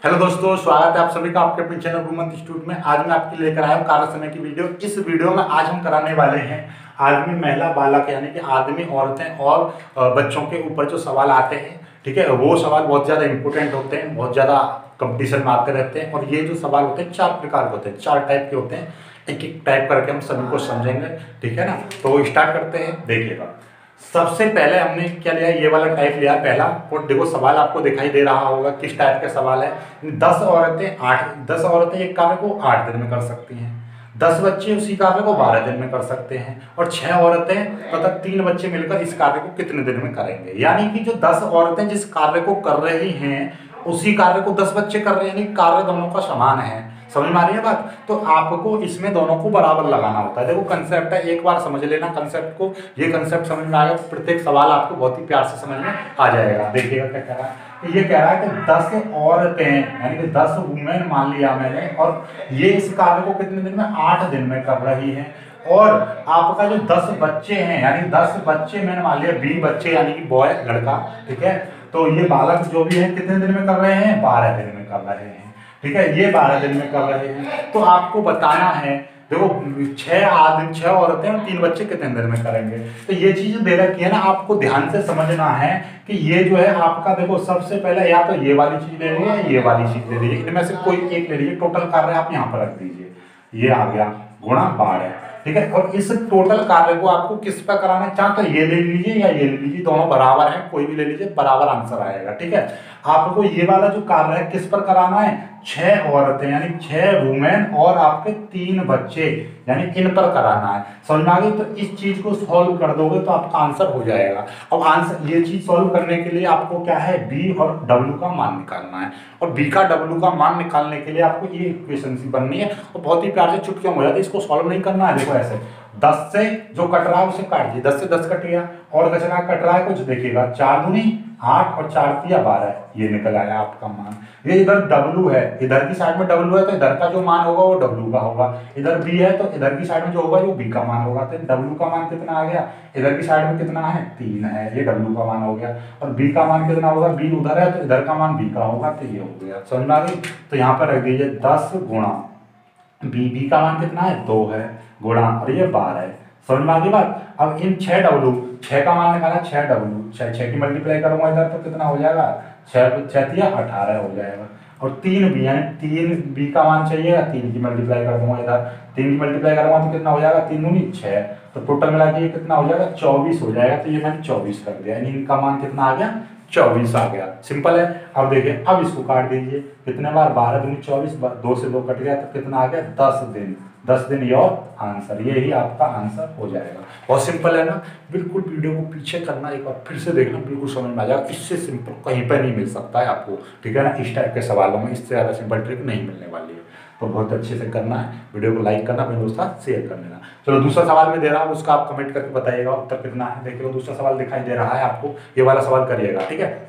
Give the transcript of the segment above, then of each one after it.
Hello दोस्तों, स्वागत है आप सभी का आपके अपने चैनल रूमन इंस्टीट्यूट में। आज मैं आपके लेकर आया हूँ कार्य समय की वीडियो। इस वीडियो में आज हम कराने वाले हैं आदमी, महिला, बालक, यानी कि आदमी, औरतें और बच्चों के ऊपर जो सवाल आते हैं, ठीक है? वो सवाल बहुत ज़्यादा इंपॉर्टेंट होते हैं, बहुत ज़्यादा कंपटीशन में आते रहते हैं। और ये जो सवाल होते हैं, चार प्रकार के होते हैं, चार टाइप के होते हैं। एक एक टाइप करके हम सभी को समझेंगे, ठीक है ना? तो स्टार्ट करते हैं, देखिएगा। सबसे पहले हमने क्या लिया? ये वाला टाइप लिया पहला। और देखो, सवाल आपको दिखाई दे रहा होगा किस टाइप का सवाल है। दस औरतें आठ, दस औरतें एक कार्य को आठ दिन में कर सकती हैं। दस बच्चे उसी कार्य को बारह दिन में कर सकते हैं। और छह औरतें मतलब तीन बच्चे मिलकर इस कार्य को कितने दिन में करेंगे? यानी कि जो दस औरतें जिस कार्य को कर रही हैं उसी कार्य को दस बच्चे कर रहे हैं कार्य दोनों का समान है। समझ में आ रही है बात? तो आपको इसमें दोनों को बराबर लगाना होता है। देखो कंसेप्ट है, एक बार समझ लेना कंसेप्ट को। ये कंसेप्ट समझ में आएगा प्रत्येक सवाल आपको बहुत ही प्यार से समझ में आ जाएगा। देखिएगा क्या कह रहा है। ये कह रहा है कि दस औरतें, यानी कि दस वुमेन मान लिया मैंने, और ये इस कार्य को कितने दिन में? आठ दिन में कर रही है। और आपका जो दस बच्चे हैं, यानी दस बच्चे मैंने मान लिया बी बच्चे, यानी कि बॉय लड़का, ठीक है? तो ये बालक जो भी है, कितने दिन में कर रहे हैं? बारह दिन में कर रहे हैं। ठीक है? ये बारह दिन में कर रहे हैं। तो आपको बताना है, देखो, छह आदमी छह औरतें और तीन बच्चे कितने दिन में करेंगे? तो ये चीज़ दे रखी है ना, आपको ध्यान से समझना है कि ये जो है आपका, देखो, सबसे पहले या तो ये वाली चीज़ ले लीजिए ये वाली चीज़ ले लीजिए इनमें से कोई एक ले लीजिए टोटल कार्य आप यहाँ पर रख दीजिए। ये आ गया गुणा बारह। ठीक है? और इस टोटल कार्य को आपको किस पर कराना है? चाहे तो ये ले लीजिए या ये ले लीजिए, दोनों बराबर है, कोई भी ले लीजिए, बराबर आंसर आएगा, ठीक है? आपको ये वाला जो कार्य है, किस पर कराना है? छह औरतें, यानी छह वुमेन और आपके तीन बच्चे, यानी इन पर कराना है। समझ में आ गई? तो इस चीज़ को सॉल्व कर दोगे तो आपका आंसर हो जाएगा। अब आंसर ये चीज़ सॉल्व करने के लिए आपको क्या है? बी और डब्ल्यू का मान निकालना है। और बी का डब्ल्यू का मान निकालने के लिए आपको ये इक्वेशन सी बननी है। और बहुत ही प्यार से चुटकियाँ हो जाती है, इसको सॉल्व नहीं करना है। ऐसे दस से जो कट रहा है उसे काट दिए दस से दस कट गया। और बचना कट रहा है, कुछ देखिएगा। चार दूनी, आठ और चार तिया बारह। ये निकल आया आपका मान। ये इधर डब्लू है। इधर की साइड में डब्लू है तो इधर का जो मान होगा वो डब्लू का होगा। इधर बी है तो इधर की साइड में जो होगा वो बी का मान होगा। तो डब्लू का मान कितना आ गया? इधर की साइड में कितना है? तीन है। ये डब्लू का मान हो गया। और बी का मान कितना होगा? बी उधर है तो इधर का मान बी का होगा। तो ये हो गया। समझ में आ गई? तो यहाँ पर रख दीजिए दस गुणा बी बी का मान कितना है? दो है, गुणा, और ये बारह है। समझ में आ गई बात? अब इन छह डब्लू छह का मान निकाला, छह डब्लू छह छह की मल्टीप्लाई करूँगा इधर तो कितना हो जाएगा? छह छह या अठारह हो जाएगा। और तीन बी यानी तीन बी का मान चाहिए, तीन की मल्टीप्लाई कर दूँगा इधर। तीन की मल्टीप्लाई करूँगा तो कितना हो जाएगा? तीन दूनी छह। तो टोटल मिला के कितना हो जाएगा? चौबीस हो जाएगा। तो ये मैंने चौबीस कर दिया। यानी इनका मान कितना आ गया? चौबीस आ गया। सिंपल है। अब देखिए, अब इसको काट दीजिए। कितने बार? बारह दूनी चौबीस दो से दो कट गया तो कितना आ गया? दस दिन। दस दिन योर आंसर। ये ही आपका आंसर हो जाएगा। बहुत सिंपल है ना? बिल्कुल वीडियो को पीछे करना, एक बार फिर से देखना, बिल्कुल समझ में आ जाएगा। इससे सिंपल कहीं पर नहीं मिल सकता है आपको। ठीक है ना? इस टाइप के सवालों में इससे ज़्यादा सिंपल ट्रिक नहीं मिलने वाली है। तो बहुत अच्छे से करना है। वीडियो को लाइक करना, अपने दोस्तों शेयर कर लेना। चलो, दूसरा सवाल मैं दे रहा हूँ, उसका आप कमेंट करके बताइएगा, उत्तर कितना है। देखिए दूसरा सवाल दिखाई दे रहा है आपको। ये वाला सवाल करिएगा, ठीक है?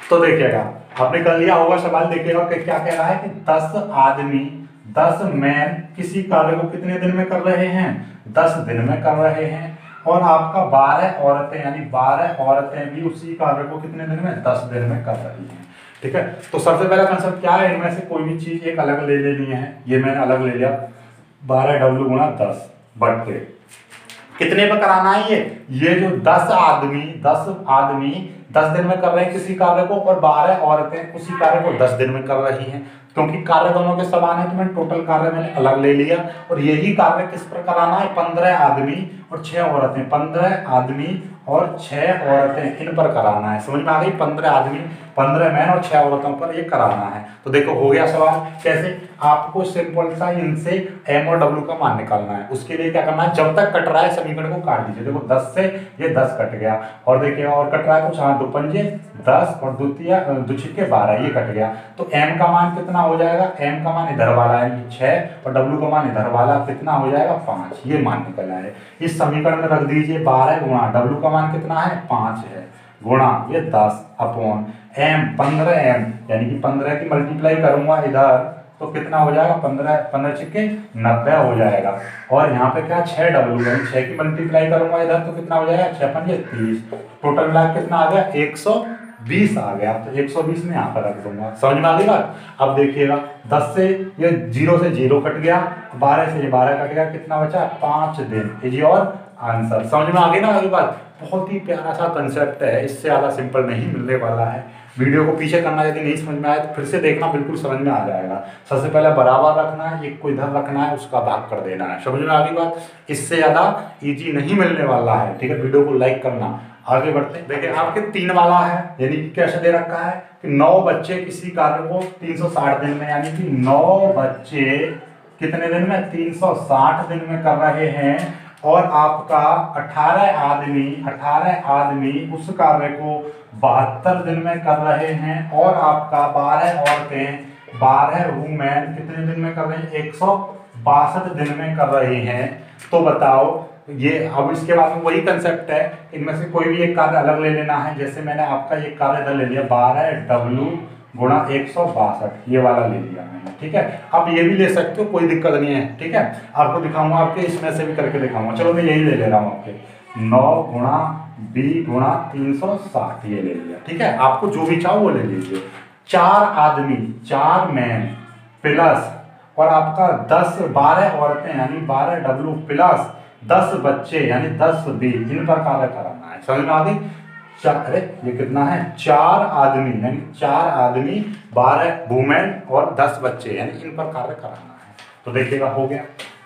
तो देखिएगा, आपने कर लिया होगा सवाल, देखिएगा कि क्या कह रहा है कि दस आदमी दस मैन किसी कार्य को कितने दिन में कर रहे हैं? दस दिन में कर रहे हैं। और आपका बारह औरतें, यानी बारह औरतें भी उसी कार्य को कितने दिन में? दस दिन में कर रही हैं। ठीक है? तो सबसे पहला कंसेप्ट क्या है? इनमें से कोई भी चीज़ एक अलग ले लेनी है। ये मैंने अलग ले लिया। बारह डब्ल्यू गुणा दस बट्टे कितने पर कराना है ये? ये जो दस आदमी दस आदमी दस दिन में कर रहे हैं किसी कार्य को और बारह औरतें उसी कार्य को दस दिन में कर रही हैं। क्योंकि कार्य दोनों के समान है तो मैंने टोटल कार्य मैंने अलग ले लिया। और यही कार्य किस पर कराना है? पंद्रह आदमी और छह औरतें। पंद्रह आदमी और छह औरतें इन पर कराना है? समझ में आ गई? पंद्रह आदमी, पंद्रह मैन और छह औरतों पर ये कराना है। तो देखो, हो गया सवाल, कैसे? आपको सिंपल सा इनसे एम और डब्ल्यू का मान निकालना है। उसके लिए क्या करना है? जब तक कट रहा है, समीकरण को काट दीजिए। देखो, दस से ये दस कट गया। और देखिए, और कट रहा है कुछ? हाँ दो पंजे दस, और द्वितीय दुछिके बारह, ये कट गया। तो एम का मान कितना हो जाएगा? एम का मान इधर वाला है, छह, और डब्ल्यू का मान इधर वाला कितना हो जाएगा? पाँच। ये मान निकल आए इस समीकरण में रख दीजिए बारह गुणा डब्ल्यू का मान कितना है? पाँच है। गुणा ये दस अपॉन एम पंद्रह एम यानी कि पंद्रह की मल्टीप्लाई करूँगा इधर तो कितना हो जाएगा? पंद्रह पंद्रह छिक्के नब्बे हो जाएगा। और यहाँ पे क्या? छह डब्ल्यू यानी छह की मल्टीप्लाई करूँगा इधर तो कितना हो जाएगा? छह पंजे तीस। टोटल मिला कितना आ गया? एक सौ बीस आ गया। तो एक सौ बीस में यहाँ पर रख दूँगा। समझ में आ गई बात? अब देखिएगा, दस से ये ज़ीरो से ज़ीरो कट गया, बारह से ये बारह कट गया, कितना बचा? पाँच दिन। ये और आंसर। समझ में आ गई ना अगली बात? बहुत ही प्यारा सा कंसेप्ट है, इससे ज़्यादा सिंपल नहीं मिलने वाला है। वीडियो को पीछे करना यदि नहीं समझ में आया तो फिर से देखना, बिल्कुल समझ में आ जाएगा। सबसे पहले बराबर रखना है, एक को इधर रखना है, उसका भाग कर देना है। समझ में आ गई बात? इससे ज़्यादा इजी नहीं मिलने वाला है, ठीक है? वीडियो को लाइक करना। आगे बढ़ते देखिए, आपके तीन वाला है, यानी कि कैसे दे रखा है कि नौ बच्चे किसी कार्य को 360 दिन में, यानी कि नौ बच्चे कितने दिन में? 360 दिन में कर रहे हैं। और आपका 18 आदमी 18 आदमी उस कार्य को बहत्तर दिन में कर रहे हैं और आपका 12 औरतें 12 वुमेन कितने दिन में कर रहे हैं? एक सौ बासठ दिन में कर रही हैं। तो बताओ, ये अब इसके बाद में वही कंसेप्ट है। इनमें से कोई भी एक कार्य अलग ले लेना है। जैसे मैंने आपका एक कार्य इधर ले लिया, बारह डब्लू गुणा एक सौ बासठ, ये वाला ले लिया मैंने, ठीक है? आप ये भी ले सकते हो, कोई दिक्कत नहीं है, ठीक है? आपको दिखाऊँगा, आपके इसमें से भी करके दिखाऊँगा। चलो, मैं यही ले ले रहा हूँ आपके। नौ गुणा, बी गुणा तीन सौ साठ, ये ले लिया, ठीक है? आपको जो भी चाहो वो ले लीजिए। चार आदमी, चार मैन, प्लस, और आपका दस, बारह औरतें, यानी बारह डब्लू प्लस दस बच्चे, यानी दस बी इन पर कार्य कराना है। समझ में आ गई? अरे ये कितना है? चार आदमी, यानी चार आदमी, बारह वुमेन और दस बच्चे, यानी इन पर कार्य कराना है। तो देखिएगा, हो गया।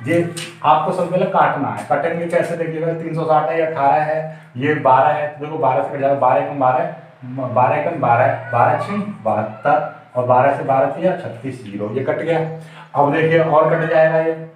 ये आपको सबसे पहले काटना है। कटेंगे कैसे? देखिएगा, तीन सौ साठ है अठारह है, ये बारह है। तो देखो, बारह से कट जाएगा, बारह कम बारह बारह कम बारह बारह छः बहत्तर, और बारह से बारह थी छत्तीस ज़ीरो। ये कट गया। अब देखिए, और कट जाएगा ये।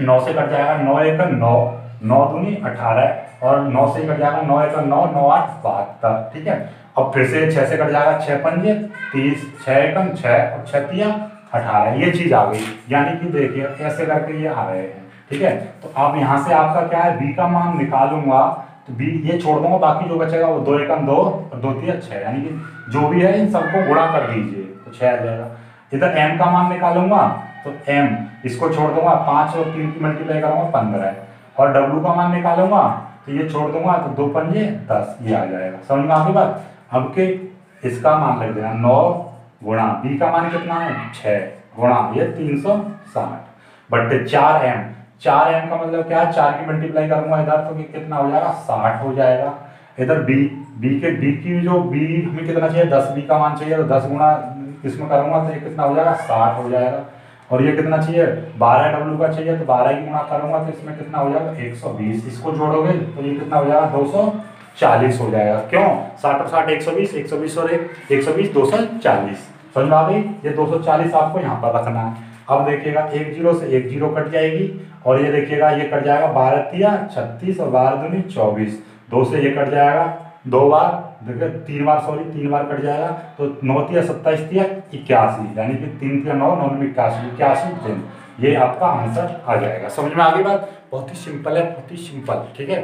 नौ से कट जाएगा, नौ एक नौ। नौ दूनी, अठारह, और नौ से कट जाएगा, नौ एक नौ नौ आठ बहत्तर ठीक है? अब फिर से छह से कट जाएगा, छह पंजे, तीस, छह एकम, छह, और छह तिया, अठारह, ये चीज़ आ गई। यानी कि देखिए, ऐसे करके ये आ रहे हैं, ठीक है? तो अब यहाँ से आपका क्या है, बी का मान निकालूँगा तो बी, ये छोड़ दूँगा, बाकी जो बचेगा वो दो एकम, दो, और दो तिया, छह। यानी कि जो भी है, इन सबको गुणा कर दीजिए तो छह आ जाएगा। इधर एम का मान निकालूँगा तो एम इसको छोड़ दूँगा, पाँच और तीन की मल्टीप्लाई करूँगा, पंद्रह। और डब्ल्यू का मान निकालूँगा तो ये छोड़ दूँगा तो दो पंजे दस, ये आ जाएगा। समझ में आपकी बात? अब के इसका मान लग देना, नौ गुणा बी का मान कितना है? छ गुणा, ये तीन सौ साठ। बट चार एम चार एम का मतलब क्या है? चार की मल्टीप्लाई करूँगा इधर तो कितना हो जाएगा? साठ हो जाएगा। इधर बी बी के बी की जो बी हमें कितना चाहिए? दस बी का मान चाहिए तो दस गुणा इसमें करूँगा तो ये कितना हो जाएगा? साठ हो जाएगा। और ये कितना चाहिए? बारह डब्ल्यू का चाहिए तो बारह की गुणा करूँगा तो इसमें कितना हो जाएगा? एक सौ बीस। इसको जोड़ोगे तो ये कितना हो जाएगा? दो सौ चालीस हो जाएगा। क्यों? साठ और साठ, एक सौ बीस, एक सौ बीस और एक सौ बीस, दो सौ चालीस। समझ आ गई? ये दो सौ चालीस आपको यहाँ पर रखना है। अब देखिएगा, एक ज़ीरो से एक ज़ीरो कट जाएगी और ये देखिएगा, ये कट जाएगा बारह तिया, छत्तीस और बारह दूनी चौबीस। दो से ये कट जाएगा, दो बार, देखिए, तीन बार सॉरी तीन बार कट जाएगा तो नौ तिया, सत्ताईस तिया इक्यासी यानी कि तीन तिया नौ नौ में इक्यासी इक्यासी दिन। ये आपका आंसर आ जाएगा। समझ में आगे बात? बहुत ही सिंपल है बहुत ही सिंपल ठीक है?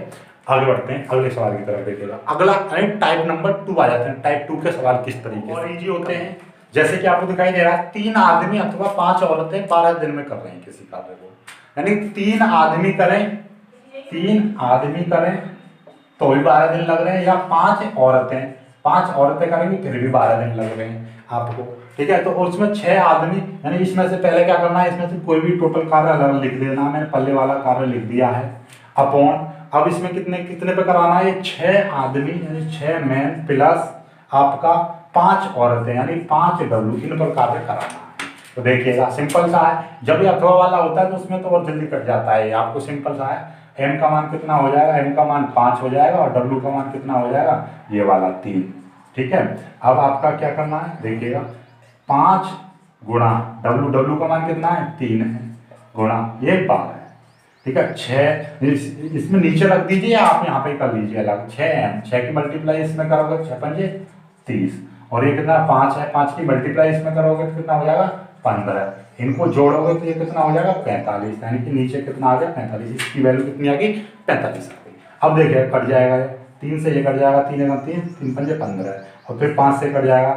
आगे बढ़ते हैं अगले सवाल की तरफ़ देखिएगा। अगला टाइप नंबर टू आ जाते हैं। टाइप टू के सवाल किस तरीके और इजी होते हैं। जैसे कि आपको दिखाई दे रहा है तीन आदमी अथवा पाँच औरतें बारह दिन में कर रहे हैं किसी कार्य को। यानी तीन आदमी करें तीन आदमी करें तो भी बारह दिन लग रहे हैं या पाँच औरतें पाँच औरतें करेंगी फिर भी बारह दिन लग रहे हैं। आपको। ठीक है तो उसमें छह आदमी, यानी इसमें से पहले क्या करना है, इसमें से कोई भी टोटल कार्य अलग लिख देना मैंने पल्ले वाला कार्य लिख दिया है। अपॉन अब इसमें कितने कितने पे कराना है? छह आदमी, यानी छह मैन प्लस आपका पाँच औरतें, यानी पाँच डब्लू इन पर कार्य कराना है। तो देखिएगा सिंपल सा है। जब ये अथवा वाला होता है तो उसमें तो और जल्दी कट जाता है। आपको सिंपल सा है। एम का मान कितना हो जाएगा? एम का मान पाँच हो जाएगा और डब्ल्यू का मान कितना हो जाएगा? ये वाला तीन। ठीक है? अब आपका क्या करना है? देखिएगा। पाँच गुणा डब्लू डब्ल्यू का मान कितना है? तीन है। गुणा ये बारह है। ठीक है? छः इस, इसमें नीचे रख दीजिए आप यहाँ पे कर लीजिए अलग। छः एम छः की मल्टीप्लाई इसमें करोगे छः पंजे तीस। और ये कितना पाँच है। पाँच की मल्टीप्लाई इसमें करोगे तो कितना हो जाएगा? पंद्रह इनको जोड़ोगे तो ये कितना हो जाएगा? पैंतालीस। यानी कि नीचे कितना आ गया? पैंतालीस। इसकी वैल्यू कितनी आ गई? पैंतालीस आ गई। अब देखिए कट जाएगा तीन से ये कट जाएगा, तीन एवं तीन तीन पंजे पंद्रह। और फिर पाँच से कट जाएगा,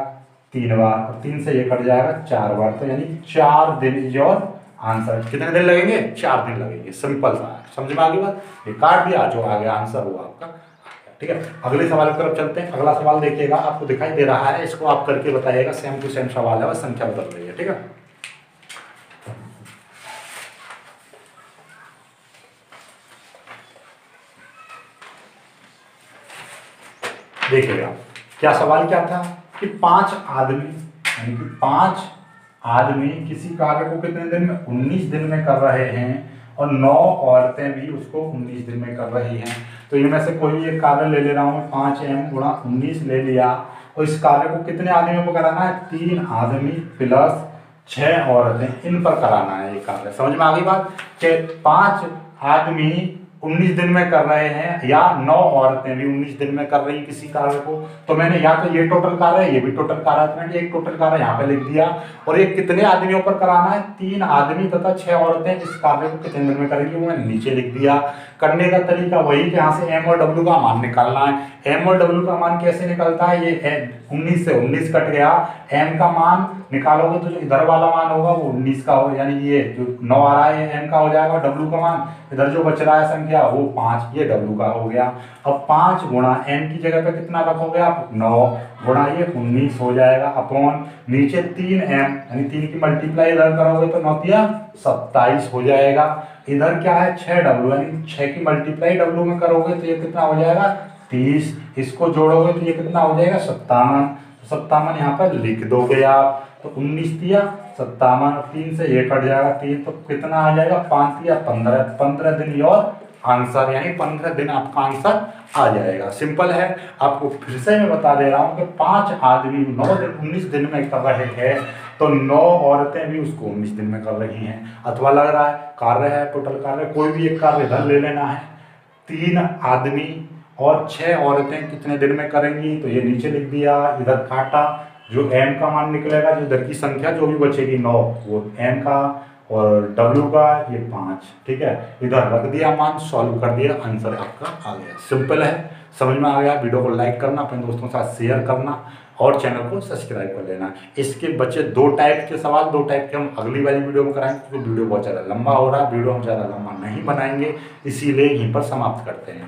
तीन बार। और तीन से ये कट जाएगा, चार बार। तो यानी चार दिन इज़ योर आंसर कितने दिन लगेंगे? चार दिन लगेंगे। सिंपल सा। समझ में आ गई बात? ये काट दिया जो आ गया आंसर हुआ आपका। ठीक है? अगले सवाल की तरफ़ चलते हैं। अगला सवाल देखिएगा, आपको दिखाई दे रहा है। इसको आप करके बताइएगा। सेम टू सेम सवाल है, बस संख्या बदल रही है। ठीक है? देखिएगा क्या सवाल क्या था कि पाँच आदमी, यानी कि पाँच आदमी किसी कार्य को कितने दिन में? उन्नीस दिन में कर रहे हैं और नौ औरतें भी उसको उन्नीस दिन में कर रही हैं। तो इनमें से कोई एक कार्य ले ले रहा हूँ, पाँच एम गुणा उन्नीस ले लिया। और इस कार्य को कितने आदमियों पर कराना है? तीन आदमी प्लस छह औरतें इन पर कराना है ये कार्य। समझ में आ गई बात? कि पाँच आदमी उन्नीस दिन में कर रहे हैं, या नौ औरतें भी उन्नीस दिन में कर रही किसी कार्य को। तो मैंने या तो ये टोटल कार्य है, ये भी टोटल कार्य है। मैंने एक टोटल कार्य यहाँ पे लिख दिया। और ये कितने आदमियों पर कराना है? तीन आदमी तथा छह औरतें जिस कार्य को कितने दिन में करेंगी, वो मैंने नीचे लिख दिया। करने का तरीका वही कि यहाँ से एम और डब्ल्यू का मान निकालना है। एम और डब्ल्यू का मान कैसे निकलता है? ये उन्नीस से उन्नीस कट गया। एम का मान निकालोगे तो जो इधर वाला मान होगा वो उन्नीस का हो, यानी ये जो नौ आ रहा है एम का हो जाएगा। डब्ल्यू का मान, इधर जो बच रहा है संख्या, वो पाँच, ये डब्ल्यू का हो गया। अब पाँच गुणा एम की जगह पे कितना रखोगे आप? नौ गुणा ये उन्नीस हो जाएगा अपॉन नीचे तीन एम यानी तीन की मल्टीप्लाई इधर करोगे तो नौतिया सत्ताईस हो जाएगा। इधर क्या है? छह डब्ल्यू यानी छह की मल्टीप्लाई डब्ल्यू में करोगे तो ये कितना हो जाएगा? तीस, इसको जोड़ोगे तो ये कितना हो जाएगा? सत्तावन। तो सत्तावन यहाँ पर लिख दोगे आप। तो उन्नीस दिया, सत्तावन, तीन से ये कट जाएगा तीन। तो कितना आ जाएगा? पाँच दिया, पंद्रह। पंद्रह दिन और आंसर, यानी पंद्रह दिन आपका आंसर आ जाएगा। सिंपल है। आपको फिर से मैं बता दे रहा हूँ कि पाँच आदमी नौ दिन, उन्नीस दिन में कर रहे हैं। तो नौ औरतें भी उसको उन्नीस दिन में कर रही हैं। अथवा लग रहा है कार्य है, टोटल कार्य, कोई भी एक कार्य इधर ले लेना है। तीन आदमी और छह औरतें कितने दिन में करेंगी? तो ये नीचे लिख दिया, इधर काटा, जो एम का मान निकलेगा, जो इधर की संख्या, जो भी बचेगी, नौ, वो एम का और डब्ल्यू का, ये पाँच, ठीक है? इधर रख दिया मान सॉल्व कर दिया आंसर आपका आ गया। सिंपल है, समझ में आ गया। वीडियो को लाइक करना, अपने दोस्तों के साथ शेयर करना और चैनल को सब्सक्राइब कर लेना। इसके बच्चे दो टाइप के सवाल, दो टाइप के हम अगली वाली वीडियो में कराएँगे, क्योंकि वीडियो बहुत ज़्यादा लंबा हो रहा है वीडियो हम ज़्यादा लंबा नहीं बनाएँगे, इसीलिए यहीं पर समाप्त करते हैं।